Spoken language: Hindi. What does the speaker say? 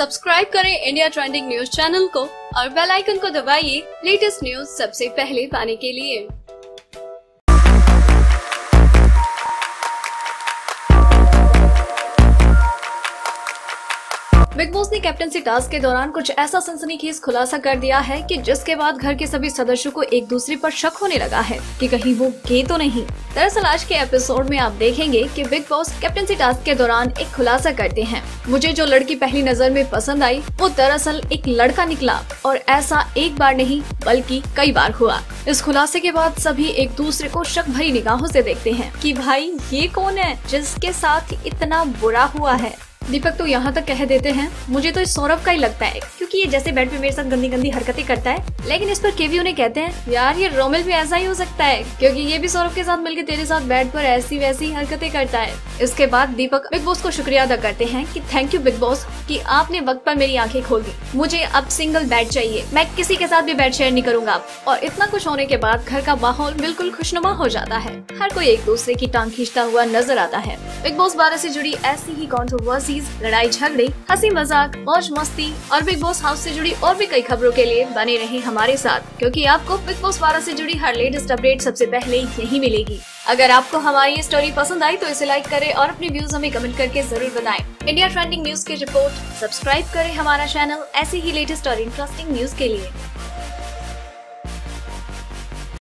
सब्सक्राइब करें इंडिया ट्रेंडिंग न्यूज़ चैनल को और बेल आइकन को दबाइए लेटेस्ट न्यूज़ सबसे पहले पाने के लिए। बिग बॉस ने कैप्टनसी टास्क के दौरान कुछ ऐसा सनसनीखेज खुलासा कर दिया है कि जिसके बाद घर के सभी सदस्यों को एक दूसरे पर शक होने लगा है कि कहीं वो गे तो नहीं। दरअसल आज के एपिसोड में आप देखेंगे कि बिग बॉस कैप्टनसी टास्क के दौरान एक खुलासा करते हैं। मुझे जो लड़की पहली नज़र में पसंद आई, वो दरअसल एक लड़का निकला और ऐसा एक बार नहीं, बल्कि कई बार हुआ। इस खुलासे के बाद सभी एक दूसरे को शक भरी निगाहों से देखते हैं कि भाई ये कौन है जिसके साथ इतना बुरा हुआ है? दीपक तो यहाँ तक कह देते हैं, मुझे तो इस सौरभ का ही लगता है, क्योंकि ये जैसे बेड पे मेरे साथ गंदी गंदी हरकतें करता है। लेकिन इस पर केवी उन्हें कहते हैं, यार, ये रोमिल भी ऐसा ही हो सकता है, क्योंकि ये भी सौरभ के साथ मिलकर तेरे साथ बेड पर ऐसी वैसी हरकतें करता है। इसके बाद दीपक, बिग बॉस को शुक्रिया अदा करते हैं की थैंक यू बिग बॉस की आपने वक्त पर मेरी आँखें खोल दी। मुझे अब सिंगल बेड चाहिए। मैं किसी के साथ भी बेड शेयर नहीं करूँगा। और इतना कुछ होने के बाद घर का माहौल बिल्कुल खुशनुमा हो जाता है। हर कोई एक दूसरे की टांग खींचता हुआ नज़र आता है। बिग बॉस बारह ऐसी जुड़ी ऐसी ही कॉन्ट्रोवर्सीज लड़ाई झगड़े, हँसी मज़ाक, मौज मस्ती और बिग बॉस हाउस से जुड़ी और भी कई खबरों के लिए बने रहे हमारे साथ, क्योंकि आपको बिग बॉस बारह से जुड़ी हर लेटेस्ट अपडेट सबसे पहले यही मिलेगी अगर आपको हमारी ये स्टोरी पसंद आई तो इसे लाइक करें और अपने व्यूज़ हमें कमेंट करके ज़रूर बताएँ। इंडिया ट्रेंडिंग न्यूज़ की रिपोर्ट सब्सक्राइब करें हमारा चैनल ऐसे ही लेटेस्ट और इंटरेस्टिंग न्यूज़ के लिए